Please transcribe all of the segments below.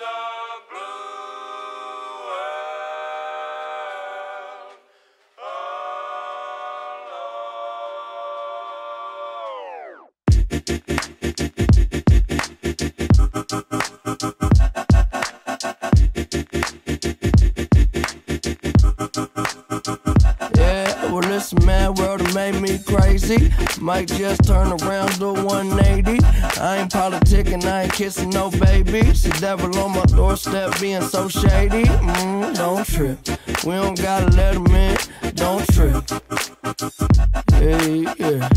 It's a blue world alone. This mad world made me crazy. Might just turn around to 180. I ain't politicking, I ain't kissing no baby. The devil on my doorstep being so shady. Mm, don't trip. We don't gotta let him in. Don't trip. Hey, yeah.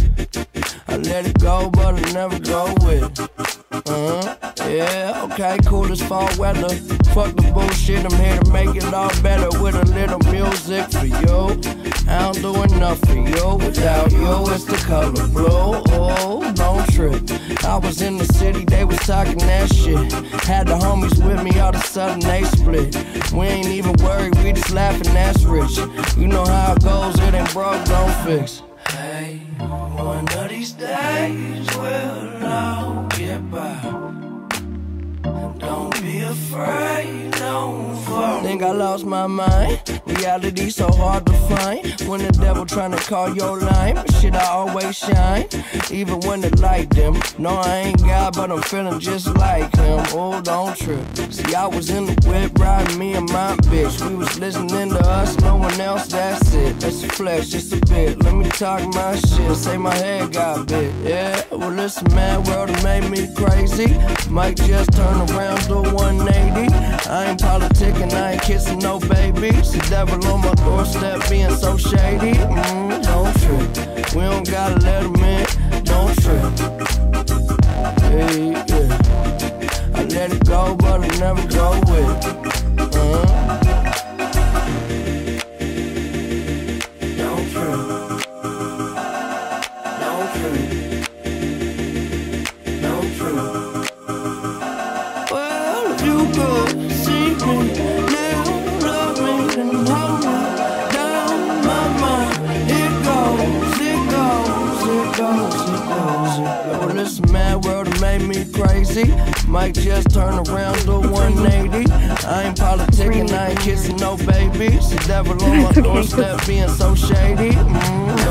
I let it go, but I never go with it. Uh-huh. Yeah, okay, cool as fall weather. Fuck the bullshit, I'm here to make it all better with a little music for you. I don't do enough for you. Without you, it's the color blue. Oh, don't trip. I was in the city, they was talking that shit. Had the homies with me, all of a sudden they split. We ain't even worried, we just laughing, that's rich. You know how it goes, it ain't broke, don't fix. Hey, one of these days we'll afraid, don't fall. Think I lost my mind. Reality so hard to find. When the devil tryna call your line, shit, I always shine. Even when the light dim. No, I ain't God, but I'm feeling just like him. Oh, don't trip. See, I was in the whip riding me and my bitch. We was listening to us, no one else, that's it. That's the flex, just a bit. Let me talk my shit. Say my head got big. Yeah, well, this mad world made me crazy. Might just turn around to 180. I ain't politicking, I ain't kissing no babies. The devil on my doorstep being so shady. Mm, don't trip. We don't gotta let him in. Don't trip. Hey, yeah. I let it go, but I never Well, this mad world made me crazy. Might just turn around to 180. I ain't politicking, I ain't kissing no babies. The devil on my doorstep being so shady. Mm,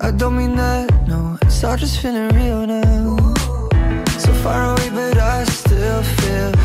I don't mean that, no. It's all just feeling real now. So far away, but I still feel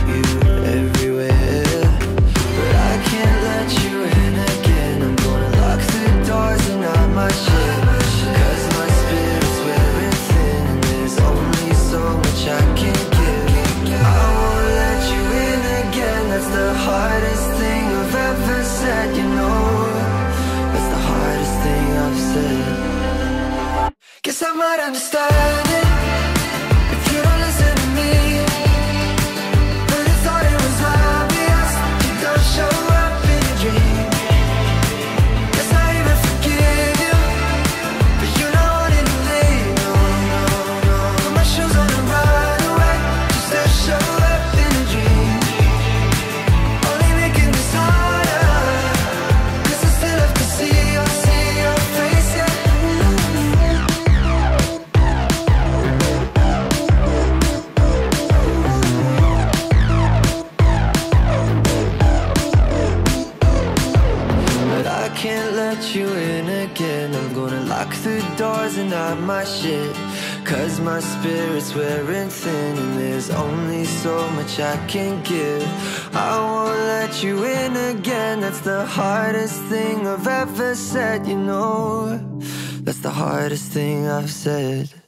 might understand it gonna lock the doors and hide my shit. Cause my spirit's wearing thin, and there's only so much I can give. I won't let you in again. That's the hardest thing I've ever said, you know. That's the hardest thing I've said.